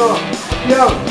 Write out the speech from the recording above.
Yo.